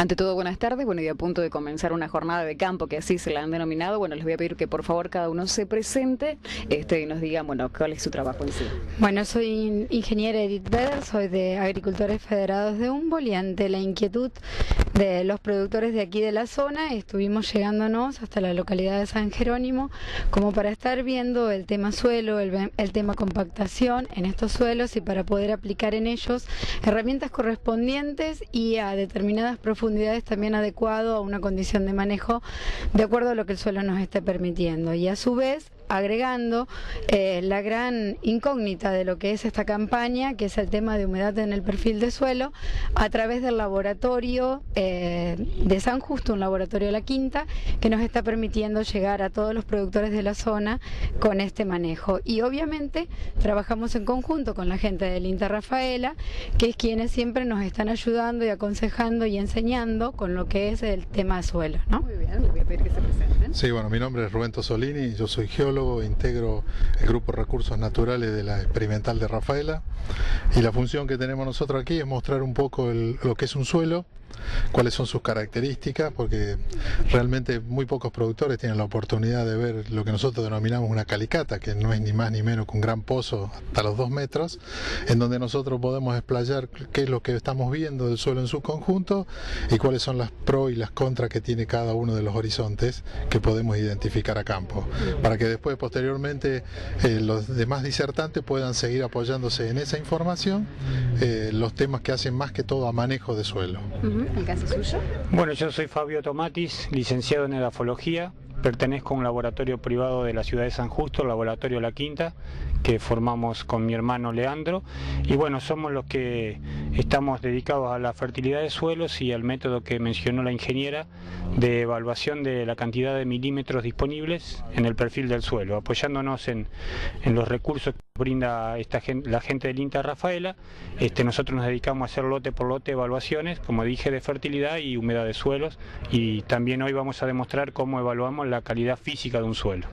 Ante todo, buenas tardes. Bueno, y a punto de comenzar una jornada de campo, que así se la han denominado, bueno, les voy a pedir que por favor cada uno se presente este, y nos diga, bueno, cuál es su trabajo en sí. Bueno, soy ingeniera Edith Beder, soy de Agricultores Federados de Humboldt y ante la inquietud de los productores de aquí de la zona, estuvimos llegándonos hasta la localidad de San Jerónimo como para estar viendo el tema suelo, el, el tema compactación en estos suelos y para poder aplicar en ellos herramientas correspondientes y a determinadas profundidades también adecuado a una condición de manejo de acuerdo a lo que el suelo nos esté permitiendo. Y a su vez, agregando eh, la gran incógnita de lo que es esta campaña, que es el tema de humedad en el perfil de suelo, a través del laboratorio eh, de San Justo, un laboratorio de la Quinta, que nos está permitiendo llegar a todos los productores de la zona con este manejo. Y obviamente trabajamos en conjunto con la gente del INTA Rafaela, que es quienes siempre nos están ayudando y aconsejando y enseñando con lo que es el tema de suelo. ¿no? Muy bien, voy a pedir que se presenten. Sí, bueno, mi nombre es Rubén Tosolini, yo soy geólogo integro el grupo Recursos Naturales de la Experimental de Rafaela. Y la función que tenemos nosotros aquí es mostrar un poco lo que es un suelo, cuáles son sus características, porque realmente muy pocos productores tienen la oportunidad de ver lo que nosotros denominamos una calicata, que no es ni más ni menos que un gran pozo hasta los dos metros, en donde nosotros podemos explayar qué es lo que estamos viendo del suelo en su conjunto y cuáles son las pros y las contras que tiene cada uno de los horizontes que podemos identificar a campo, para que después posteriormente eh, los demás disertantes puedan seguir apoyándose en esa información eh, los temas que hacen más que todo a manejo de suelo. Bueno, yo soy Fabio Tomatis, licenciado en edafología, pertenezco a un laboratorio privado de la ciudad de San Justo, el Laboratorio La Quinta, que formamos con mi hermano Leandro. Y bueno, somos los que estamos dedicados a la fertilidad de suelos y al método que mencionó la ingeniera de evaluación de la cantidad de milímetros disponibles en el perfil del suelo, apoyándonos en, los recursos que brinda esta la gente del INTA Rafaela. Este, nosotros nos dedicamos a hacer lote por lote evaluaciones, como dije, de fertilidad y humedad de suelos. Y también hoy vamos a demostrar cómo evaluamos la calidad física de un suelo.